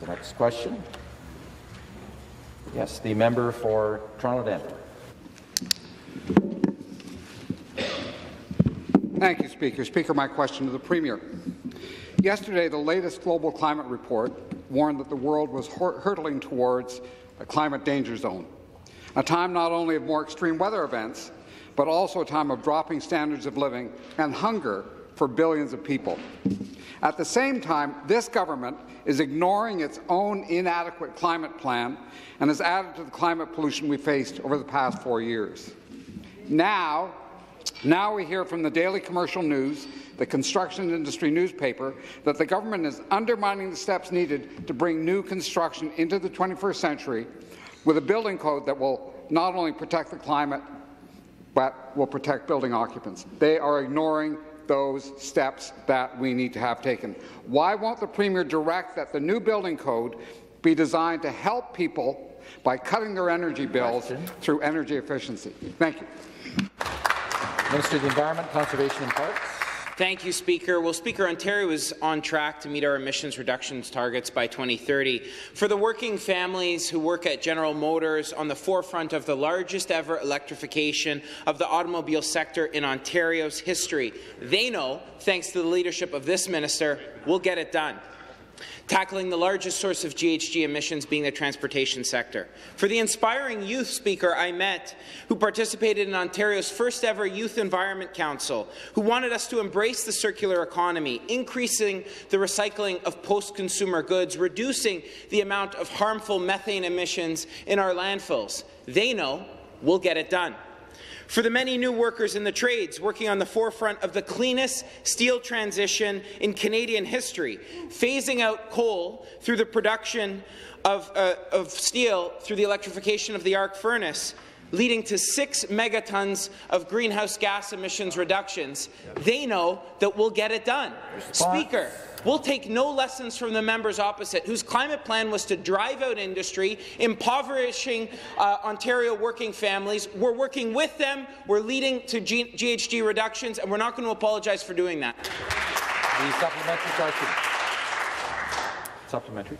The next question. Yes, the member for Toronto-Danforth. Thank you, Speaker. Speaker, my question to the Premier. Yesterday, the latest global climate report warned that the world was hurtling towards a climate danger zone, a time not only of more extreme weather events, but also a time of dropping standards of living and hunger for billions of people. At the same time, this government is ignoring its own inadequate climate plan and has added to the climate pollution we faced over the past four years. Now, now we hear from the Daily Commercial News, the construction industry newspaper, that the government is undermining the steps needed to bring new construction into the 21st century with a building code that will not only protect the climate, but will protect building occupants. They are ignoring those steps that we need to have taken. Why won't the Premier direct that the new building code be designed to help people by cutting their energy bills Question. through energy efficiency? Thank you. Minister of the Environment, Conservation and Parks. Thank you, Speaker. Well, Speaker, Ontario is on track to meet our emissions reductions targets by 2030. For the working families who work at General Motors on the forefront of the largest ever electrification of the automobile sector in Ontario's history, they know, thanks to the leadership of this minister, we'll get it done tackling the largest source of GHG emissions being the transportation sector. For the inspiring youth speaker I met, who participated in Ontario's first ever Youth Environment Council, who wanted us to embrace the circular economy, increasing the recycling of post-consumer goods, reducing the amount of harmful methane emissions in our landfills. They know we'll get it done for the many new workers in the trades working on the forefront of the cleanest steel transition in Canadian history, phasing out coal through the production of, uh, of steel through the electrification of the arc furnace, leading to 6 megatons of greenhouse gas emissions reductions, they know that we'll get it done. Speaker, We'll take no lessons from the members opposite, whose climate plan was to drive out industry, impoverishing uh, Ontario working families. We're working with them. We're leading to G GHG reductions, and we're not going to apologize for doing that. The supplementary question. Supplementary.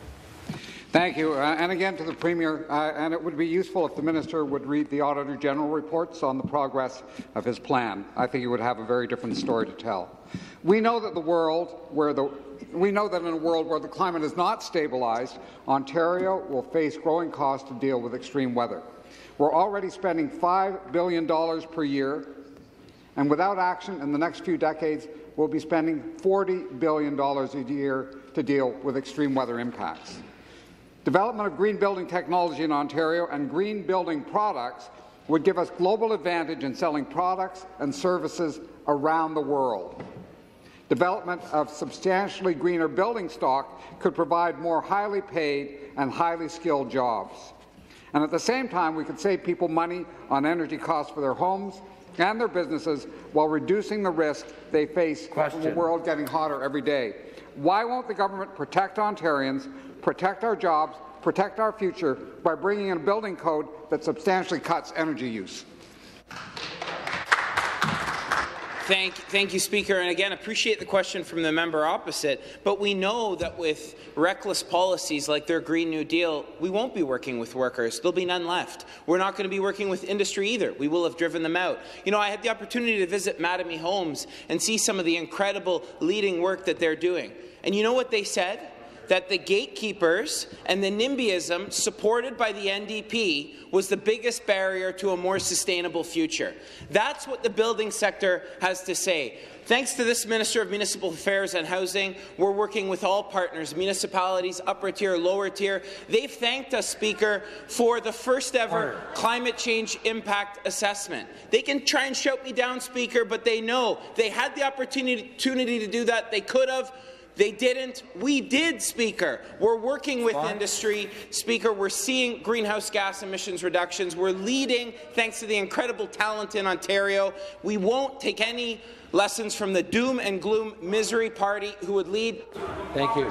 Thank you. Uh, and again to the Premier, uh, and it would be useful if the Minister would read the Auditor General reports on the progress of his plan. I think he would have a very different story to tell. We know that the world where the we know that in a world where the climate is not stabilized, Ontario will face growing costs to deal with extreme weather. We're already spending $5 billion per year, and without action in the next few decades, we'll be spending $40 billion a year to deal with extreme weather impacts. Development of green building technology in Ontario and green building products would give us global advantage in selling products and services around the world. Development of substantially greener building stock could provide more highly paid and highly skilled jobs. And at the same time, we could save people money on energy costs for their homes and their businesses while reducing the risk they face Question. from the world getting hotter every day. Why won't the government protect Ontarians, protect our jobs, protect our future by bringing in a building code that substantially cuts energy use? Thank, thank you, Speaker. And again, appreciate the question from the member opposite. But we know that with reckless policies like their Green New Deal, we won't be working with workers. There'll be none left. We're not going to be working with industry either. We will have driven them out. You know, I had the opportunity to visit Mattamy Homes and see some of the incredible leading work that they're doing. And you know what they said? That the gatekeepers and the NIMBYism supported by the NDP was the biggest barrier to a more sustainable future. That's what the building sector has to say. Thanks to this Minister of Municipal Affairs and Housing, we're working with all partners, municipalities, upper tier, lower tier. They've thanked us, Speaker, for the first ever climate change impact assessment. They can try and shout me down, Speaker, but they know they had the opportunity to do that. They could have. They didn't. We did, Speaker. We're working with Fine. industry. Speaker, we're seeing greenhouse gas emissions reductions. We're leading thanks to the incredible talent in Ontario. We won't take any lessons from the doom and gloom misery party who would lead. Thank you.